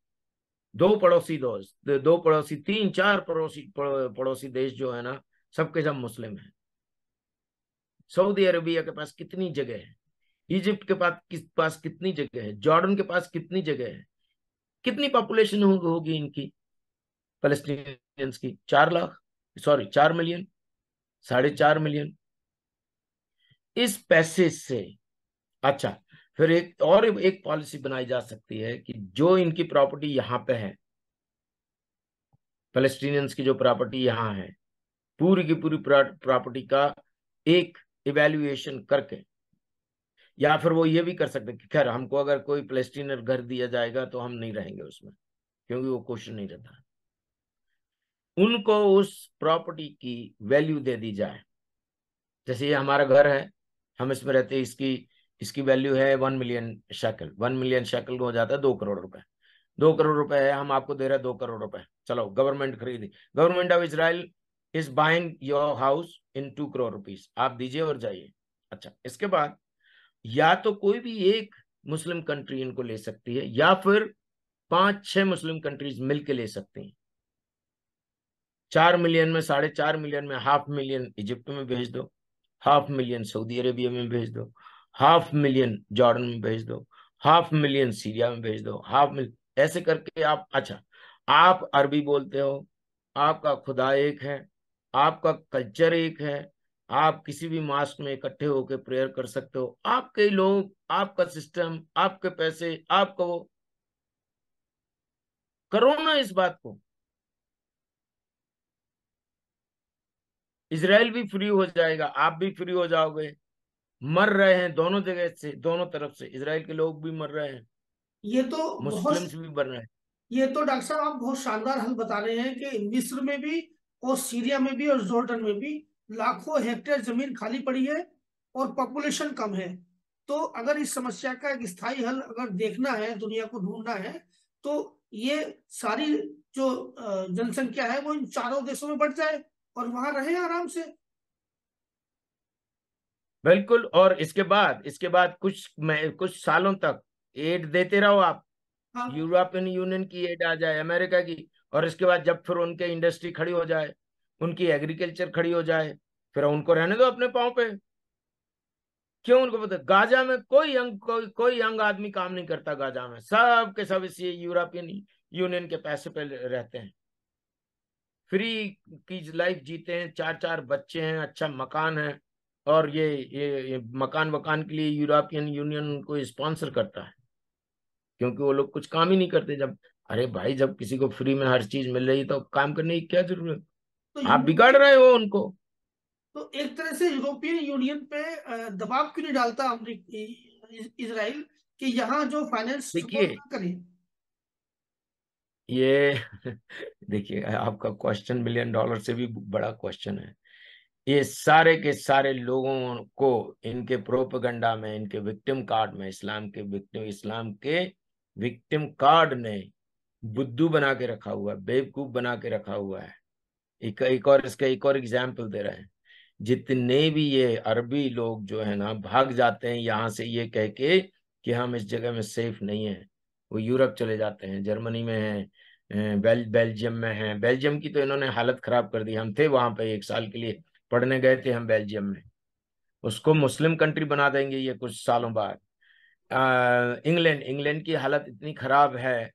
दो पड़ोसी दोस्त दो पड़ोसी तीन चार पड़ोसी पड़ोसी देश जो है ना सबके सब मुस्लिम है। सऊदी अरेबिया के पास कितनी जगह है? इजिप्ट के पास किस पास कितनी जगह है? जॉर्डन के पास कितनी जगह है? कितनी पॉपुलेशन होगी हो, इनकी? फलस्तीनियंस की चार लाख सॉरी चार मिलियन साढ़े चार मिलियन इस पैसे से। अच्छा फिर एक और एक पॉलिसी बनाई जा सकती है कि जो इनकी प्रॉपर्टी यहाँ पे है फलस्टीनियंस की जो प्रॉपर्टी यहाँ है, पूरी की पूरी प्रॉपर्टी का एक इवेल्युएशन करके, या फिर वो ये भी कर सकते कि खैर हमको अगर कोई फलस्टीनियर घर दिया जाएगा तो हम नहीं रहेंगे उसमें, क्योंकि वो क्वेश्चन नहीं रहता। उनको उस प्रॉपर्टी की वैल्यू दे दी जाए। जैसे ये हमारा घर है हम इसमें रहते इसकी इसकी वैल्यू है one million shekel one million shekel हो जाता है दो करोड़ रुपए। दो करोड़ रुपए है, हम आपको दे रहे हैं दो करोड़ रुपए। चलो गवर्नमेंट खरीदी। Government of Israel is buying your house in two crore rupees आप दीजिए और जाइए। अच्छा इसके बाद या तो कोई भी एक मुस्लिम कंट्री इनको ले सकती है, या फिर पाँच, छह मुस्लिम कंट्रीज़ मिलके ले सकती हैं। चार मिलियन में, साढ़े चार मिलियन में हाफ़ मिलियन इजिप्ट में भेज दो। हाफ़ मिलियन सऊदी अरेबिया में भेज दो, हाफ़ मिलियन जॉर्डन में भेज दो, हाफ़ मिलियन सीरिया में भेज दो, हाफ़ मिलियन ऐसे करके आप अच्छा आप अरबी बोलते हो, आपका खुदा एक है, आपका कल्चर एक है, आप किसी भी मास्क में इकट्ठे होकर प्रेयर कर सकते हो, आपके लोग, आपका सिस्टम, आपके पैसे, आपका वो। करो ना इस बात को। इसराइल भी फ्री हो जाएगा आप भी फ्री हो जाओगे। मर रहे हैं दोनों जगह से दोनों तरफ़ से। इसराइल के लोग भी मर रहे हैं। ये तो मुस्लिम्स भी मर रहे हैं। ये तो डॉक्टर साहब आप बहुत शानदार हल बता रहे हैं कि मिस्र में भी और सीरिया में भी और जोर्डन में भी लाखों हेक्टेयर ज़मीन खाली पड़ी है और पॉपुलेशन कम है। तो अगर इस समस्या का एक स्थायी हल अगर देखना है दुनिया को ढूंढना है तो ये सारी जो जनसंख्या है वो इन चारों देशों में बढ़ जाए। और वहाँ रहे आराम से। बिल्कुल और इसके बाद इसके बाद कुछ मैं कुछ सालों तक एड देते रहो आप। हाँ। यूरोपियन यूनियन की एड आ जाए अमेरिका की और इसके बाद जब फिर उनके इंडस्ट्री खड़ी हो जाए उनकी एग्रीकल्चर खड़ी हो जाए फिर उनको रहने दो अपने पाँव पे। क्यों उनको पता गाजा में कोई यंग कोई कोई अंग आदमी काम नहीं करता गाजा में। सब के सब इसी यूरोपियन यूनियन के पैसे पे रहते हैं। फ्री की लाइफ जीते हैं चार चार बच्चे हैं अच्छा मकान है और ये ये, ये मकान वकान के लिए यूरोपियन यूनियन उनको स्पॉन्सर करता है। क्योंकि वो लोग कुछ काम ही नहीं करते जब अरे भाई जब किसी को फ्री में हर चीज़ मिल रही तो काम करने की क्या ज़रूरत? तो आप बिगाड़ रहे हो उनको। तो एक तरह से यूरोपियन यूनियन पे दबाव क्यों नहीं डालता इसराइल कि यहाँ जो फाइनेंस देखिए करें? ये देखिए, आपका क्वेश्चन मिलियन डॉलर से भी बड़ा क्वेश्चन है। ये सारे के सारे लोगों को इनके प्रोपगंडा में, इनके विक्टिम कार्ड में, इस्लाम के विक्टिम इस्लाम के विक्टिम कार्ड ने बुद्धू बना के रखा हुआ है, बेवकूफ़ बना के रखा हुआ है। एक एक और इसका, एक और एग्ज़ाम्पल दे रहे हैं। जितने भी ये अरबी लोग जो है ना, भाग जाते हैं यहाँ से ये कह के कि हम इस जगह में सेफ़ नहीं है। वो यूरोप चले जाते हैं, जर्मनी में है बेल, बेल्जियम में है। बेल्जियम की तो इन्होंने हालत खराब कर दी। हम थे वहाँ पे एक साल के लिए, पढ़ने गए थे हम बेल्जियम में। उसको मुस्लिम कंट्री बना देंगे ये कुछ सालों बाद। इंग्लैंड इंग्लैंड की हालत इतनी खराब है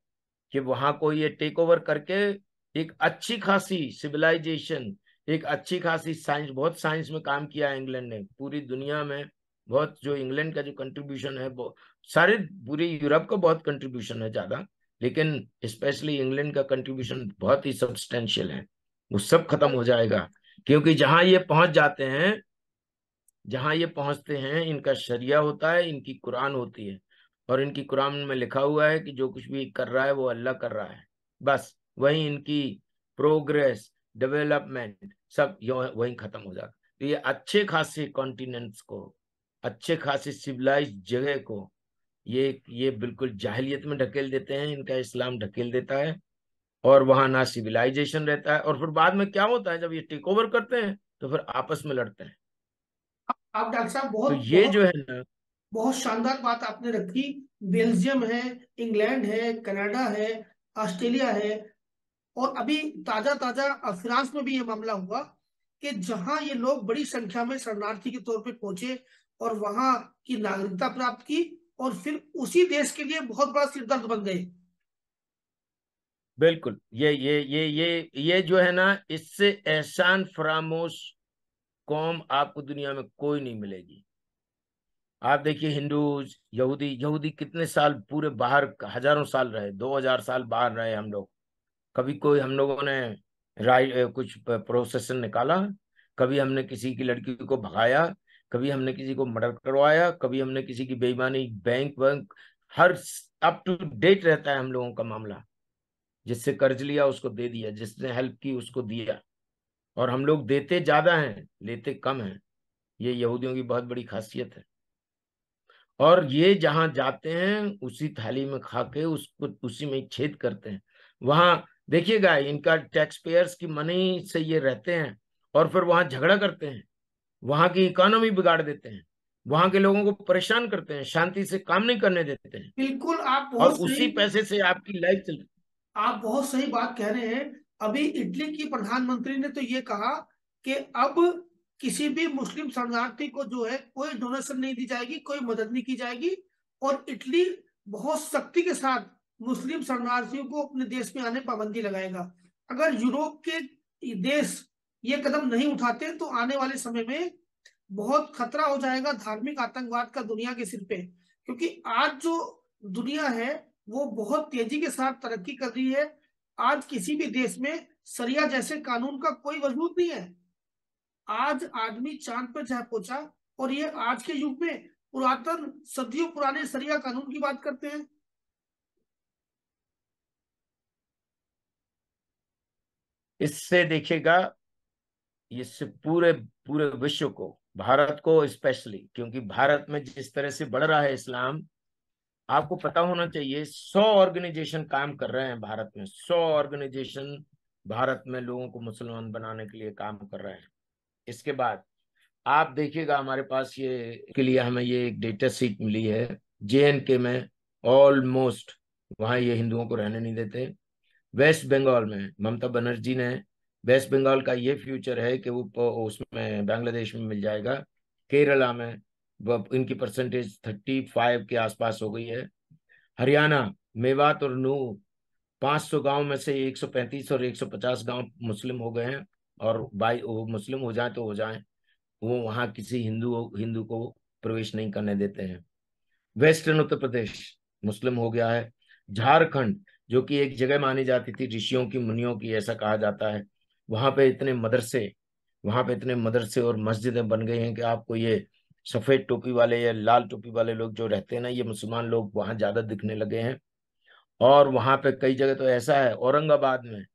कि वहाँ को ये टेक ओवर करके एक अच्छी खासी सिविलाइजेशन एक अच्छी खासी साइंस बहुत साइंस में काम किया है इंग्लैंड ने। पूरी दुनिया में बहुत जो इंग्लैंड का जो कंट्रीब्यूशन है सारे पूरे यूरोप का बहुत कंट्रीब्यूशन है ज़्यादा, लेकिन स्पेशली इंग्लैंड का कंट्रीब्यूशन बहुत ही सब्सटेंशियल है। वो सब खत्म हो जाएगा, क्योंकि जहाँ ये पहुँच जाते हैं, जहाँ ये पहुँचते हैं, इनका शरिया होता है, इनकी कुरान होती है, और इनकी कुरान में लिखा हुआ है कि जो कुछ भी कर रहा है, वो अल्लाह कर रहा है। बस, वही इनकी प्रोग्रेस डेवलपमेंट सब वही खत्म हो जाता तो ये अच्छे खासे कॉन्टिनेंट्स को, अच्छे खासे सिविलाइज जगह को ये ये बिल्कुल जाहिलियत में ढकेल देते हैं इनका इस्लाम ढकेल देता है और वहाँ ना सिविलाइजेशन रहता है और फिर बाद में क्या होता है जब ये टेक ओवर करते हैं तो फिर आपस में लड़ते हैं। आप डॉक्टर साहब बहुत तो ये बहुत, जो है ना बहुत शानदार बात आपने रखी। बेल्जियम है इंग्लैंड है कनाडा है ऑस्ट्रेलिया है और अभी ताज़ा ताज़ा फ्रांस में भी ये मामला हुआ कि जहाँ ये लोग बड़ी संख्या में शरणार्थी के तौर पे पहुँचे और वहाँ की नागरिकता प्राप्त की और फिर उसी देश के लिए बहुत बड़ा सिरदर्द बन गए। बिल्कुल, ये ये ये ये ये जो है ना, इससे एहसान फरामोश कौम आपको दुनिया में कोई नहीं मिलेगी। आप देखिए हिंदूज, यहूदी यहूदी कितने साल पूरे बाहर, हज़ारों साल रहे, दो हज़ार साल बाहर रहे हम लोग। कभी कोई हम लोगों ने राय, कुछ प्रोसेसन निकाला, कभी हमने किसी की लड़की को भगाया कभी हमने किसी को मर्डर करवाया, कभी हमने किसी की बेईमानी बैंक वैंक हर अप टू डेट रहता है हम लोगों का मामला। जिससे कर्ज लिया, उसको दे दिया, जिसने हेल्प की, उसको दिया। और हम लोग देते ज़्यादा हैं, लेते कम हैं। ये यहूदियों की बहुत बड़ी खासियत है। और ये जहाँ जाते हैं, उसी थाली में खा के उसको, उसी में छेद करते हैं। वहाँ देखिएगा, इनका टैक्स पेयर्स की मनी से ये रहते हैं और फिर वहाँ झगड़ा करते हैं। वहाँ की इकोनॉमी बिगाड़ देते हैं। वहाँ के लोगों को परेशान करते हैं शांति से काम नहीं करने देते हैं। बिल्कुल आप और उसी पैसे से आपकी लाइफ चल आप बहुत सही बात कह रहे हैं। अभी इटली की प्रधानमंत्री ने तो ये कहा कि अब किसी भी मुस्लिम शरणार्थी को जो है कोई डोनेशन नहीं दी जाएगी कोई मदद नहीं की जाएगी। और इटली बहुत सख्ती के साथ मुस्लिम शरणार्थियों को अपने देश में आने पाबंदी लगाएगा। अगर यूरोप के देश ये कदम नहीं उठाते तो आने वाले समय में बहुत खतरा हो जाएगा धार्मिक आतंकवाद का दुनिया के सिर पे। क्योंकि आज जो दुनिया है, वो बहुत तेज़ी के साथ तरक्की कर रही है। आज किसी भी देश में सरिया जैसे कानून का कोई वजूद नहीं है। आज आदमी चाँद पर जा पहुँचा और ये आज के युग में पुरातन सदियों पुराने सरिया कानून की बात करते हैं। इससे देखिएगा इससे पूरे पूरे विश्व को, भारत को स्पेशली क्योंकि भारत में जिस तरह से बढ़ रहा है इस्लाम, आपको पता होना चाहिए, सौ ऑर्गेनाइजेशन काम कर रहे हैं भारत में, सौ ऑर्गेनाइजेशन भारत में लोगों को मुसलमान बनाने के लिए काम कर रहे हैं। इसके बाद, आप देखिएगा हमारे पास ये, के लिए हमें ये एक डेटा सीट मिली है जे के में ऑलमोस्ट वहाँ ये हिंदुओं को रहने नहीं देते वेस्ट बंगाल में ममता बनर्जी ने वेस्ट बंगाल का ये फ्यूचर है कि वो उसमें, बांग्लादेश में मिल जाएगा। केरला में इनकी परसेंटेज थर्टी फाइव के आसपास हो गई है। हरियाणा, मेवात और नू 500 गाँव में से 135 और 150 गाँव मुस्लिम हो गए हैं और बाई, वो मुस्लिम हो जाए तो हो जाए। वो वहाँ किसी हिंदू हिंदू को प्रवेश नहीं करने देते हैं। वेस्टर्न उत्तर प्रदेश मुस्लिम हो गया है। झारखंड, जो कि एक जगह मानी जाती थी, ऋषियों की, मुनियों की, ऐसा कहा जाता है। वहाँ पे इतने मदरसे, वहाँ पे इतने मदरसे और मस्जिदें बन गई हैं कि आपको ये सफ़ेद टोपी वाले या लाल टोपी वाले लोग जो रहते हैं ना, ये मुसलमान लोग वहाँ ज़्यादा दिखने लगे हैं। और वहाँ पे कई जगह तो ऐसा है, औरंगाबाद में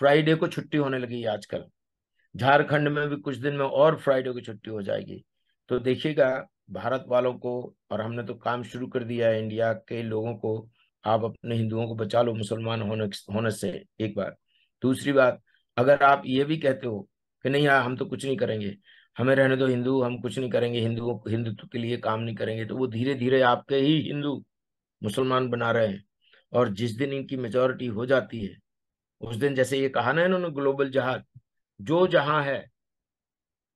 फ्राइडे को छुट्टी होने लगी है आजकल। झारखंड में भी कुछ दिन में और फ्राइडे की छुट्टी हो जाएगी। तो देखिएगा, भारत वालों को और हमने तो काम शुरू कर दिया है इंडिया के लोगों को, आप अपने हिंदुओं को बचा लो, मुसलमान होने होने से एक बार। दूसरी बात अगर आप ये भी कहते हो कि नहीं यार, हम तो कुछ नहीं करेंगे, हमें रहने दो हिंदू, हम कुछ नहीं करेंगे हिंदुओं हिंदुत्व के लिए काम नहीं करेंगे तो वो धीरे धीरे आपके ही हिंदू मुसलमान बना रहे हैं। और जिस दिन इनकी मेजोरिटी हो जाती है, उस दिन जैसे ये कहा ना इन्होंने ग्लोबल जहाज़ जो जहाँ है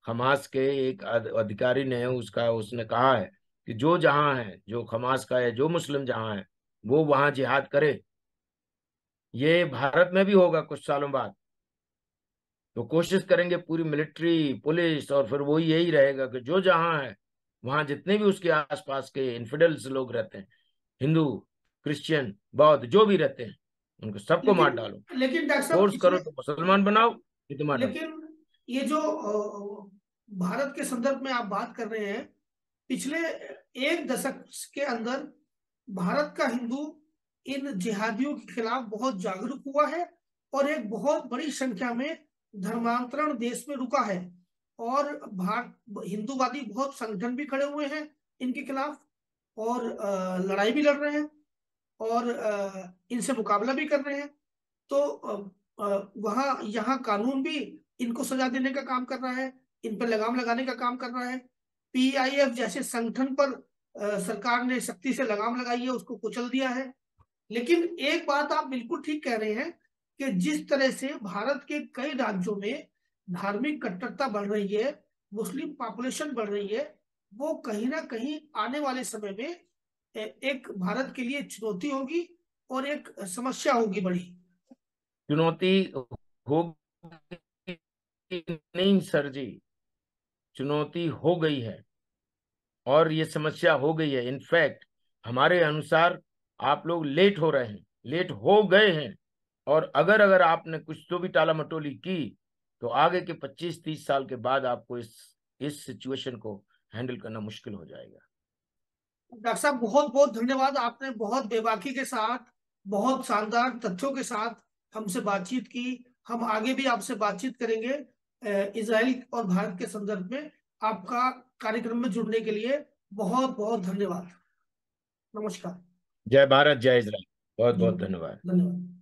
खमास के एक अधिकारी ने उसका, उसने कहा है कि जो जहाँ है, जो खमास का है, जो मुस्लिम जहाँ है, वो वहाँ जिहाद करे। ये भारत में भी होगा कुछ सालों बाद। तो कोशिश करेंगे पूरी मिलिट्री पुलिस और फिर वो यही रहेगा कि जो जहाँ है वहाँ जितने भी उसके आसपास के इन्फिडल्स लोग रहते हैं हिंदू क्रिश्चियन बौद्ध जो भी रहते हैं उनको सबको मार डालो। लेकिन फोर्स करो तो मुसलमान बनाओ लेकिन ये जो भारत के संदर्भ में आप बात कर रहे हैं पिछले एक दशक के अंदर भारत का हिंदू इन जिहादियों के खिलाफ बहुत जागरूक हुआ है और एक बहुत बड़ी संख्या में धर्मांतरण देश में रुका है और भारत हिंदूवादी बहुत संगठन भी खड़े हुए हैं इनके खिलाफ और लड़ाई भी लड़ रहे हैं और इनसे मुकाबला भी कर रहे हैं। तो वहाँ, यहाँ कानून भी इनको सजा देने का काम कर रहा है, इन पर लगाम लगाने का काम कर रहा है। पीआईएफ जैसे संगठन पर सरकार ने सख्ती से लगाम लगाई है, उसको कुचल दिया है। लेकिन एक बात आप बिल्कुल ठीक कह रहे हैं कि जिस तरह से भारत के कई राज्यों में धार्मिक कट्टरता बढ़ रही है, मुस्लिम पॉपुलेशन बढ़ रही है, वो कहीं ना कहीं आने वाले समय में एक भारत के लिए चुनौती होगी और एक समस्या होगी बड़ी। चुनौती होगी नहीं सर जी, चुनौती हो गई है और ये समस्या हो गई है। इनफैक्ट हमारे अनुसार आप लोग लेट हो रहे हैं लेट हो गए हैं। और अगर अगर आपने कुछ तो भी टाला मटोली की तो आगे के 25-30 साल के बाद आपको इस इस सिचुएशन को हैंडल करना मुश्किल हो जाएगा। डॉक्टर साहब बहुत बहुत धन्यवाद। आपने बहुत बेबाकी के साथ बहुत शानदार तथ्यों के साथ हमसे बातचीत की। हम आगे भी आपसे बातचीत करेंगे इसराइल और भारत के संदर्भ में आपका कार्यक्रम में जुड़ने के लिए। बहुत बहुत धन्यवाद। नमस्कार। जय भारत जय इसराइल बहुत बहुत धन्यवाद। धन्यवाद।